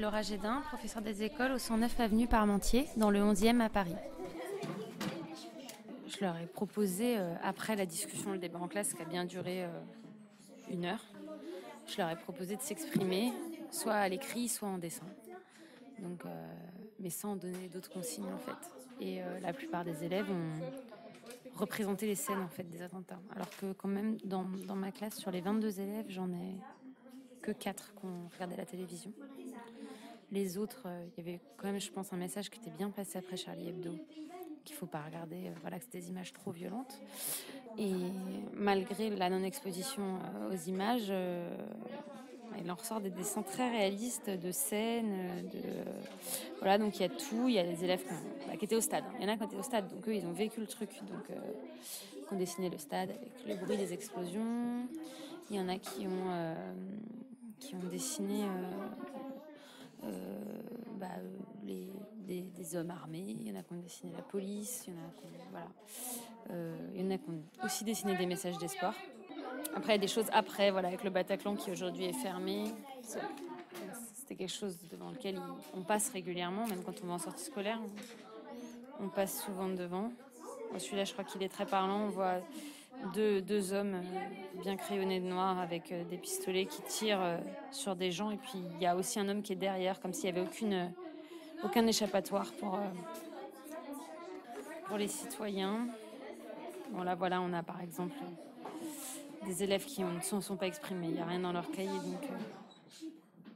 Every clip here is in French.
Laura Gédin, professeur des écoles au 109 avenue Parmentier, dans le 11e à Paris. Je leur ai proposé, euh, après la discussion, le débat en classe qui a bien duré euh, une heure, je leur ai proposé de s'exprimer, soit à l'écrit, soit en dessin. Donc, euh, mais sans donner d'autres consignes en fait. Et la plupart des élèves ont représenté les scènes en fait des attentats. Alors que quand même dans, dans ma classe, sur les 22 élèves, j'en ai que 4 qui ont regardé la télévision. Les autres, il y avait quand même, je pense, un message qui était bien passé après Charlie Hebdo qu'il faut pas regarder, euh, voilà, que c'est des images trop violentes. Et malgré la non-exposition euh, aux images, euh, en ressort des dessins très réalistes de scènes, voilà, donc il y a tout. Il y a des élèves qui, bah, étaient au stade. Il y en a qui étaient au stade, donc eux ils ont vécu le truc, donc qui ont dessiné le stade avec le bruit des explosions. Il y en a qui ont qui ont dessiné euh, bah, des, hommes armés, il y en a qui ont dessiné la police, il y en a qui ont. Euh, qui aussi dessiné des messages des sports. Après, il y a des choses après, voilà, avec le Bataclan qui aujourd'hui est fermé. C'était quelque chose devant lequel on passe régulièrement, même quand on va en sortie scolaire. On, passe souvent devant. Celui-là, je crois qu'il est très parlant. On voit deux, deux hommes euh, bien crayonnés de noir avec euh, des pistolets qui tirent euh, sur des gens. Et puis il y a aussi un homme qui est derrière, comme s'il n'y avait aucune, aucun échappatoire pour, pour les citoyens. Bon là voilà, on a par exemple des élèves qui ne se sont pas exprimés. Il n'y a rien dans leur cahier, donc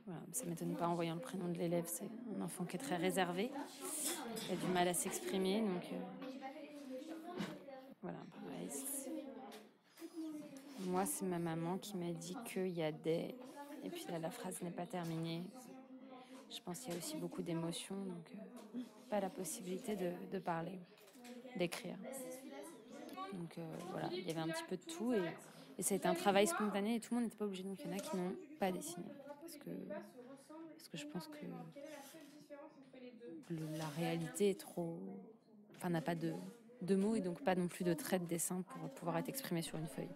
voilà, ça m'étonne pas en voyant le prénom de l'élève. C'est un enfant qui est très réservé, qui a du mal à s'exprimer, donc voilà. Moi, c'est ma maman qui m'a dit qu'il y a des. Et puis là, la phrase n'est pas terminée. Je pense qu'il y a aussi beaucoup d'émotions, donc euh, pas la possibilité de, parler, d'écrire. Donc euh, voilà, il y avait un petit peu de tout et, et ça a été un travail spontané et tout le monde n'était pas obligé. Donc il y en a qui n'ont pas dessiné parce que, parce que je pense que la réalité est trop. Enfin, n'a pas de, de mots et donc pas non plus de traits de dessin pour pouvoir être exprimé sur une feuille.